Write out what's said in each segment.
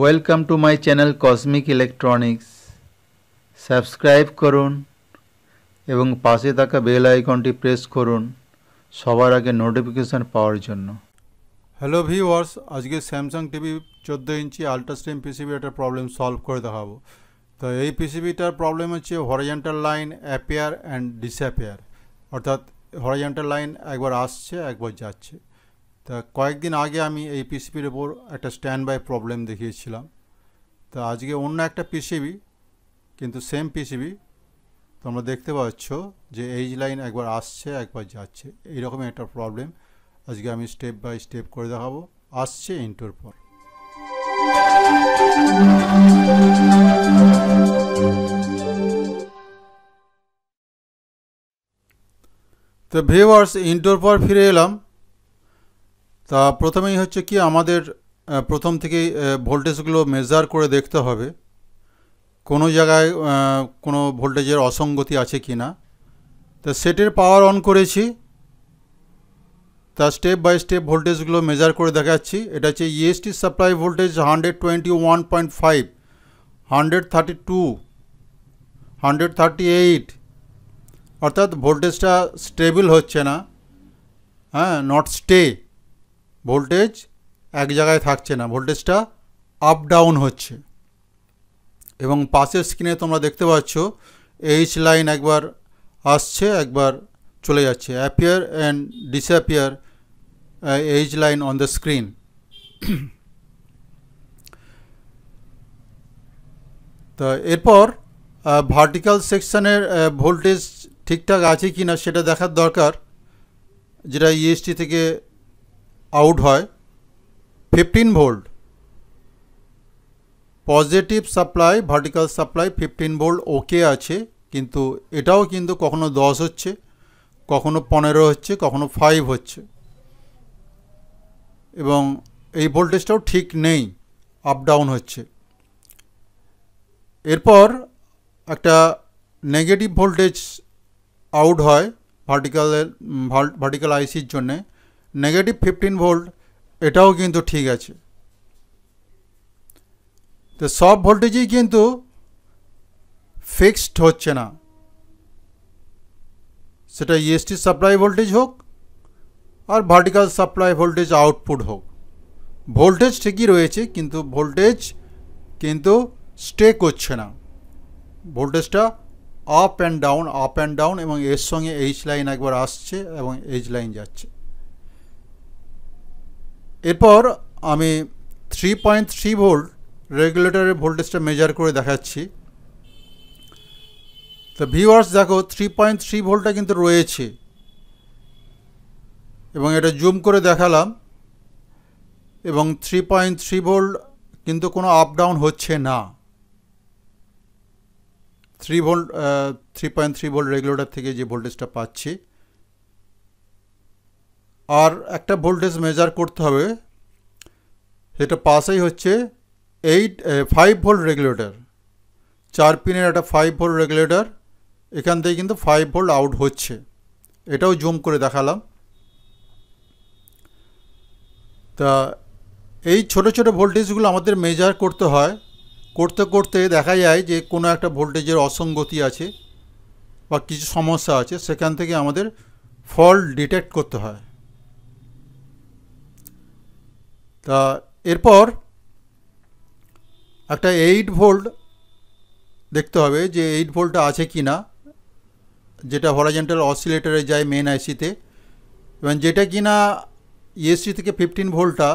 Welcome to my channel cosmic electronics subscribe করুন এবং পাশে থাকা বেল আইকনটি প্রেস করুন সবার আগে নোটিফিকেশান পাওয়ার জন্য। হ্যালো ভিউয়ার্স আজকে স্যামসাং টিভি চোদ্দ ইঞ্চি আলট্রাস্ট্রিম পিসিবি একটা প্রবলেম সলভ করে দেখাবো। তো এই পিসিবিটার প্রবলেম হচ্ছে horizontal line appear and disappear অর্থাৎ হরিজেন্টাল লাইন একবার আসছে, একবার যাচ্ছে। তা কয়েকদিন আগে আমি এই পিসিবির ওপর একটা স্ট্যান্ড বাই প্রবলেম দেখিয়েছিলাম। তা আজকে অন্য একটা পিসিবি কিন্তু সেম পিসিবি তোমরা দেখতে পাচ্ছ যে এইজ লাইন একবার আসছে, একবার যাচ্ছে। এইরকমই একটা প্রবলেম আজকে আমি স্টেপ বাই স্টেপ করে দেখাবো। আসছে ইন্টোর পর। তো ভিউয়ার্স ইন্টোর পর ফিরে এলাম। তা প্রথমেই হচ্ছে কি আমাদের প্রথম থেকেই ভোল্টেজগুলো মেজার করে দেখতে হবে। কোনো জায়গায় কোনো ভোল্টেজের অসঙ্গতি আছে কি না। তা সেটের পাওয়ার অন করেছি। তা স্টেপ বাই স্টেপ ভোল্টেজগুলো মেজার করে দেখাচ্ছি। এটা হচ্ছে EST supply voltage hundred twenty one point five hundred thirty two hundred thirty eight অর্থাৎ ভোল্টেজটা স্টেবল হচ্ছে না। হ্যাঁ নট স্টে ভোল্টেজ এক জায়গায় থাকছে না, ভোল্টেজটা আপ ডাউন হচ্ছে। এবং পাশের স্ক্রিনে তোমরা দেখতে পাচ্ছ এইচ লাইন একবার আসছে, একবার চলে যাচ্ছে। Appear and disappear H line on the screen তা এরপর ভার্টিক্যাল সেকশানের ভোল্টেজ ঠিকঠাক আছে কি না সেটা দেখার দরকার, যেটা ইএসটি থেকে আউট হয় fifteen volt positive supply vertical supply fifteen volt okay আছে, কিন্তু এটাও কিন্তু কখনো দশ হচ্ছে, কখনো পনেরো হচ্ছে, কখনো ফাইভ হচ্ছে। এবং এই ভোল্টেজটাও ঠিক নেই আপ ডাউন হচ্ছে। এরপর একটা নেগেটিভ ভোল্টেজ আউট হয় ভার্টিক্যালের ভার্টিক্যাল আইসির জন্যে। নেগেটিভ ফিফটিন ভোল্ট এটাও কিন্তু ঠিক আছে। তো সব ভোল্টেজই কিন্তু ফিক্সড হচ্ছে না। সেটা ইএসটি সাপ্লাই ভোল্টেজ হোক আর ভার্টিক্যাল সাপ্লাই ভোল্টেজ আউটপুট হোক। ভোল্টেজ ঠিকই রয়েছে, কিন্তু ভোল্টেজ কিন্তু স্টে করছে না। ভোল্টেজটা up and down up and down এবং এর সঙ্গে এইচ লাইন একবার আসছে এবং এইচ লাইন যাচ্ছে। এরপর আমি থ্রি পয়েন্ট থ্রি ভোল্ট রেগুলেটরের ভোল্টেজটা মেজার করে দেখাচ্ছি। তো ভিউয়ার্স দেখো থ্রি পয়েন্ট থ্রি ভোল্টটা কিন্তু রয়েছে। এবং এটা জুম করে দেখালাম। এবং থ্রি পয়েন্ট থ্রি ভোল্ট কিন্তু কোনো আপ ডাউন হচ্ছে না। Three volt three point three volt regulator থেকে যে ভোল্টেজটা পাচ্ছি। আর একটা ভোল্টেজ মেজার করতে হবে। সেটা পাশেই হচ্ছে এইট ফাইভ ভোল্ট রেগুলেটর চার পিনের একটা ফাইভ ভোল্ট রেগুলেটর এখান থেকে কিন্তু ফাইভ ভোল্ট আউট হচ্ছে। এটাও জুম করে দেখালাম। তা এই ছোট ছোট ভোল্টেজগুলো আমাদের মেজার করতে হয়। করতে করতে দেখা যায় যে কোনো একটা ভোল্টেজের অসঙ্গতি আছে বা কিছু সমস্যা আছে, সেখান থেকে আমাদের ফল্ট ডিটেক্ট করতে হয়। তা এরপর একটা এইট ভোল্ট দেখতে হবে যে এইট ভোল্টটা আছে কি না, যেটা হরাজেন্টাল অসিলেটারে যায় মেন আইসিতে এবং যেটা কি না ইএসসি থেকে ফিফটিন ভোল্টটা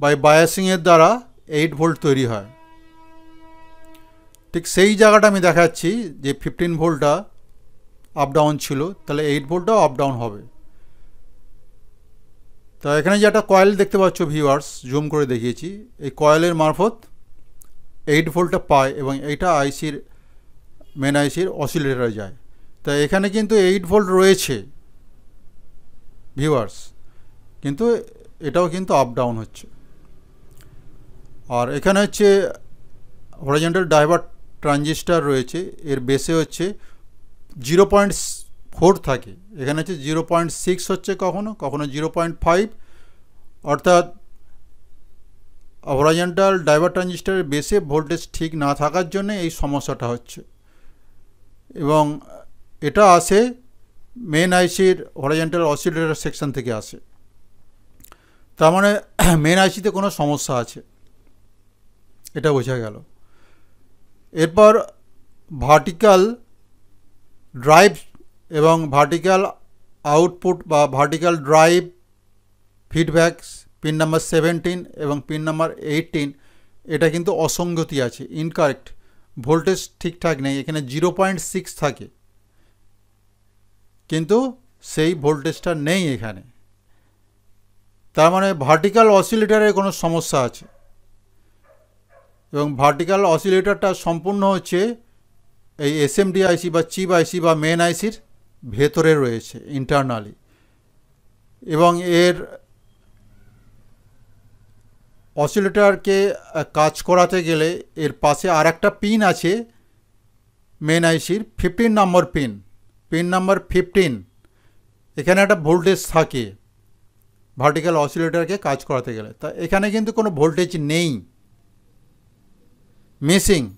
বাই বায়াসিংয়ের দ্বারা এইট ভোল্ট তৈরি হয়। ঠিক সেই জায়গাটা আমি দেখাচ্ছি যে ফিফটিন ভোল্টটা আপ ডাউন ছিল, তাহলে এইট ভোল্টটাও আপ ডাউন হবে। তা এখানে যে একটা কয়েল দেখতে পাচ্ছ ভিউয়ার্স জুম করে দেখিয়েছি। এই কয়েলের মারফত এইট ভোল্টটা পায় এবং এইটা আইসির মেন আইসির অসিলেটারে যায়। তা এখানে কিন্তু এইট ভোল্ট রয়েছে ভিউয়ার্স কিন্তু এটাও কিন্তু আপ ডাউন হচ্ছে। আর এখানে হচ্ছে হরিজেন্টাল ডাইভার ট্রানজিস্টার রয়েছে। এর বেসে হচ্ছে জিরো পয়েন্ট ফোর থাকে। এখানে হচ্ছে জিরো পয়েন্ট সিক্স হচ্ছে কখনো কখনো জিরো পয়েন্ট ফাইভ। অর্থাৎ হরাইজন্টাল ডাইভার ট্রানজিস্টারের বেসে ভোল্টেজ ঠিক না থাকার জন্য এই সমস্যাটা হচ্ছে। এবং এটা আসে মেন আইসির হরাইজন্টাল অসিলেটর সেকশন থেকে আসে। তার মানে মেন আইসিতে কোনো সমস্যা আছে। এটা বোঝা গেল। এরপর ভার্টিক্যাল ড্রাইভ এবং ভার্টিক্যাল আউটপুট বা vertical drive feedbacks pin number seventeen এবং পিন নাম্বার এইটিন এটা কিন্তু অসঙ্গতি আছে ইনকারেক্ট ভোল্টেজ ঠিকঠাক নেই, এখানে জিরো পয়েন্ট সিক্স থাকে। কিন্তু সেই ভোল্টেজটা নেই এখানে। তার মানে ভার্টিক্যাল অসিলেটারের কোনো সমস্যা আছে। এবং ভার্টিক্যাল অসিলেটরটা সম্পূর্ণ হচ্ছে এই এস এম এসএমডি আইসি বা চিপ আইসি বা মেন আইসির ভেতরে রয়েছে ইন্টারনালি এবং এর অসিলেটারকে কাজ করাতে গেলে এর পাশে আর একটা পিন আছে মেন আইসির fifteen number pin pin number fifteen এখানে একটা ভোল্টেজ থাকে ভার্টিক্যাল অসিলেটারকে কাজ করাতে গেলে। তা এখানে কিন্তু কোনো ভোল্টেজ নেই। মিসিং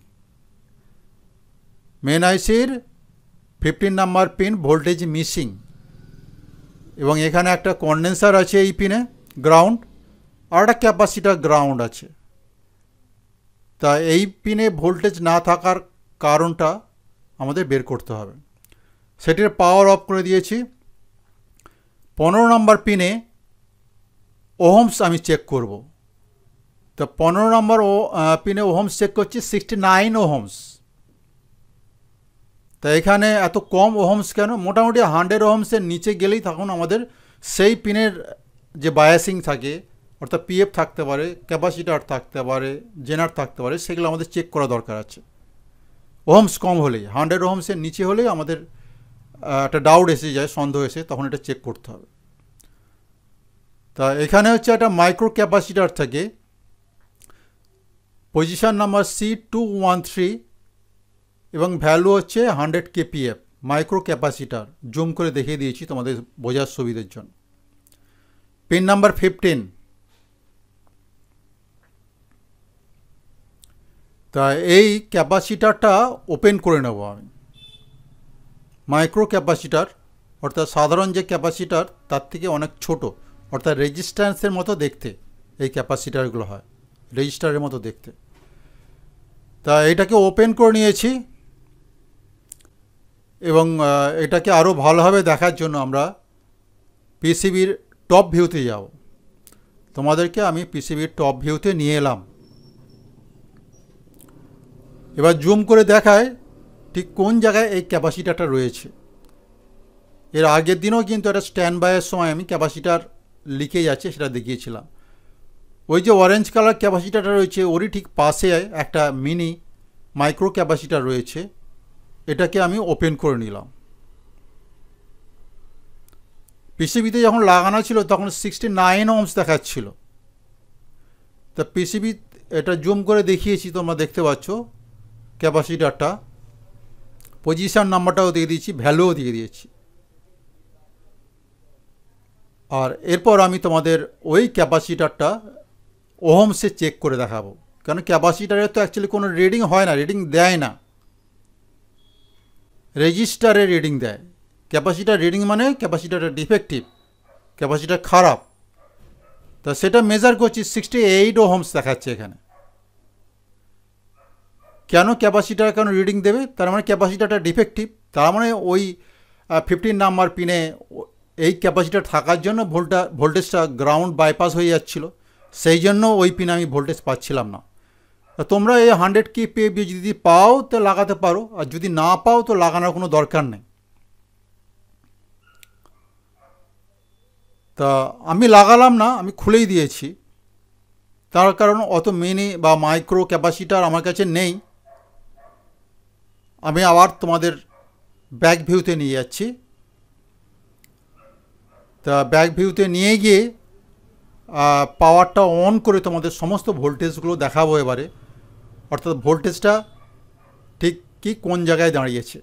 মেন আইসির fifteen number pin voltage missing. এবং এখানে একটা কন্ডেন্সার আছে এই পিনে গ্রাউন্ড আর একটা ক্যাপাসিটার গ্রাউন্ড আছে। তা এই পিনে ভোল্টেজ না থাকার কারণটা আমাদের বের করতে হবে। সেটির পাওয়ার অফ করে দিয়েছি। পনেরো নম্বর পিনে ওহমস আমি চেক করব। তো পনেরো নম্বর ও পিনে ওহমস চেক করছি সিক্সটি নাইন ওহমস তা এখানে এত কম ওহমস কেন? মোটামুটি হান্ড্রেড ওহমসের নিচে গেলেই তখন আমাদের সেই পিনের যে বায়াসিং থাকে, অর্থাৎ পিএফ থাকতে পারে ক্যাপাসিটার থাকতে পারে জেনার থাকতে পারে, সেগুলো আমাদের চেক করা দরকার আছে। ওহমস কম হলেই, হান্ড্রেড ওহমসের নিচে হলেই আমাদের একটা ডাউট এসে যায়, সন্দেহ এসে, তখন এটা চেক করতে হবে। তা এখানে হচ্ছে একটা মাইক্রো ক্যাপাসিটার থাকে। Position number C two one three এবং ভ্যালু হচ্ছে hundred KPF micro capacitor zoom করে দেখিয়ে দিয়েছি তোমাদের বোঝার সুবিধের জন্য। পিন নাম্বার ফিফটিন তা এই ক্যাপাসিটারটা ওপেন করে নেব আমি। মাইক্রো ক্যাপাসিটার অর্থাৎ সাধারণ যে ক্যাপাসিটার তার থেকে অনেক ছোট, অর্থাৎ রেজিস্ট্যান্সের মতো দেখতে এই ক্যাপাসিটারগুলো হয় রেজিস্টারের মতো দেখতে। তা এটাকে ওপেন করে নিয়েছি। এবং এটাকে আরও ভালোভাবে দেখার জন্য আমরা পিসিবির টপ ভিউতে যাব। তোমাদেরকে আমি পিসিবির টপ ভিউতে নিয়ে এলাম। এবার জুম করে দেখায় ঠিক কোন জায়গায় এই ক্যাপাসিটারটা রয়েছে। এর আগের দিনও কিন্তু একটা স্ট্যান্ড বাইয়ের সময় আমি ক্যাপাসিটার লিখে যাচ্ছে, সেটা দেখিয়েছিলাম। ওই যে অরেঞ্জ কালার ক্যাপাসিটারটা রয়েছে, ওরই ঠিক পাশে একটা মিনি মাইক্রো ক্যাপাসিটার রয়েছে। এটাকে আমি ওপেন করে নিলাম। পিসিবিতে যখন লাগানো ছিল, তখন সিক্সটি নাইন ওমস দেখাচ্ছিল। তা পিসিবি, এটা জুম করে দেখিয়েছি, তোমরা দেখতে পাচ্ছ। ক্যাপাসিটারটা পজিশান নাম্বারটাও দিয়ে দিয়েছি ভ্যালুও দিয়ে দিয়েছি। আর এরপর আমি তোমাদের ওই ক্যাপাসিটারটা ওহমসে চেক করে দেখাবো। কারণ ক্যাপাসিটারের তো অ্যাকচুয়ালি কোনো রিডিং হয় না রিডিং দেয় না। রেজিস্টারে রিডিং দেয়। ক্যাপাসিটার রিডিং মানে ক্যাপাসিটারটা ডিফেক্টিভ ক্যাপাসিটার খারাপ। তা সেটা মেজার করছি সিক্সটি এইট ওহমস দেখাচ্ছে এখানে। কেন ক্যাপাসিটার কেন রিডিং দেবে? তার মানে ক্যাপাসিটারটা ডিফেক্টিভ তার মানে ওই ফিফটিন নাম্বার পিনে এই ক্যাপাসিটার থাকার জন্য ভোল্টা ভোল্টেজটা গ্রাউন্ড বাইপাস হয়ে যাচ্ছিল। সেই জন্য ওই পিনে আমি ভোল্টেজ পাচ্ছিলাম না। তোমরা এই হান্ড্রেড কে পে যদি পাও, তো লাগাতে পারো। আর যদি না পাও, তো লাগানোর কোনো দরকার নেই। তা আমি লাগালাম না, আমি খুলেই দিয়েছি। তার কারণ অত মিনি বা মাইক্রো ক্যাপাসিটার আমার কাছে নেই। আমি আবার তোমাদের ব্যাক ভিউতে নিয়ে যাচ্ছি। তা ব্যাক ভিউতে নিয়ে গিয়ে পাওয়ারটা অন করে তোমাদের সমস্ত ভোল্টেজগুলো দেখাবো এবারে। অর্থাৎ ভোল্টেজটা ঠিক কি কোন জায়গায় দাঁড়িয়েছে।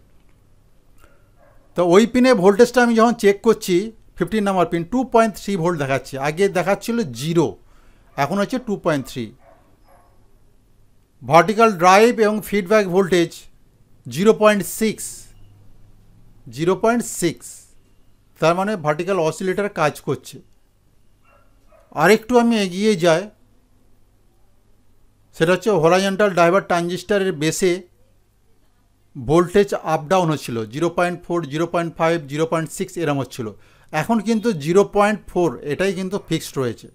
তো ওই পিনে ভোল্টেজটা আমি যখন চেক করছি fifteen number pin two point three volt দেখাচ্ছে। আগে দেখাচ্ছিল জিরো এখন হচ্ছে two point three vertical drive এবং feedback voltage zero point six zero point six তার মানে ভার্টিক্যাল অসিলেটার কাজ করছে। আরেকটু আমি এগিয়ে যাই সেটা হচ্ছে হরাইজন্টাল ড্রাইভার ট্রানজিস্টারের বেসে ভোল্টেজ আপ ডাউন হচ্ছিল zero point four zero point five zero point six এরম হচ্ছিল। এখন কিন্তু জিরো পয়েন্ট ফোর এটাই কিন্তু ফিক্সড রয়েছে।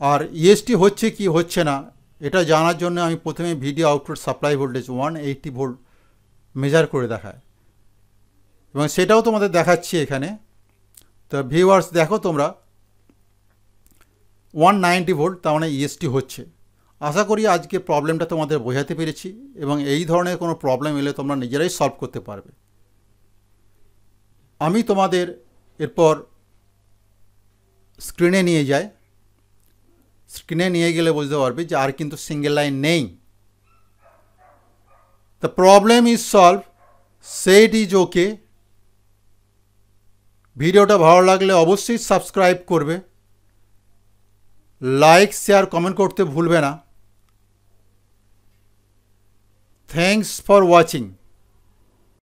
আর ইএসটি হচ্ছে কি, হচ্ছে না, এটা জানার জন্য আমি প্রথমে video output supply voltage one eighty volt measure করে দেখায় এবং সেটাও তোমাদের দেখাচ্ছি এখানে। তো ভিউয়ার্স দেখো তোমরা ওয়ান নাইনটি ভোল্ট তার মানে ইএসটি হচ্ছে। আশা করি আজকে প্রবলেমটা তোমাদের বোঝাতে পেরেছি এবং এই ধরনের কোনো প্রবলেম এলে তোমরা নিজেরাই সলভ করতে পারবে। আমি তোমাদের এরপর স্ক্রিনে নিয়ে যাই। স্ক্রিনে নিয়ে গেলে বুঝতে পারবে যে আর কিন্তু সিঙ্গেল লাইন নেই। The problem is solve set is okay ভিডিওটা ভালো লাগলে অবশ্যই সাবস্ক্রাইব করবে। লাইক শেয়ার কমেন্ট করতে ভুলবে না থ্যাংকস ফর ওয়াচিং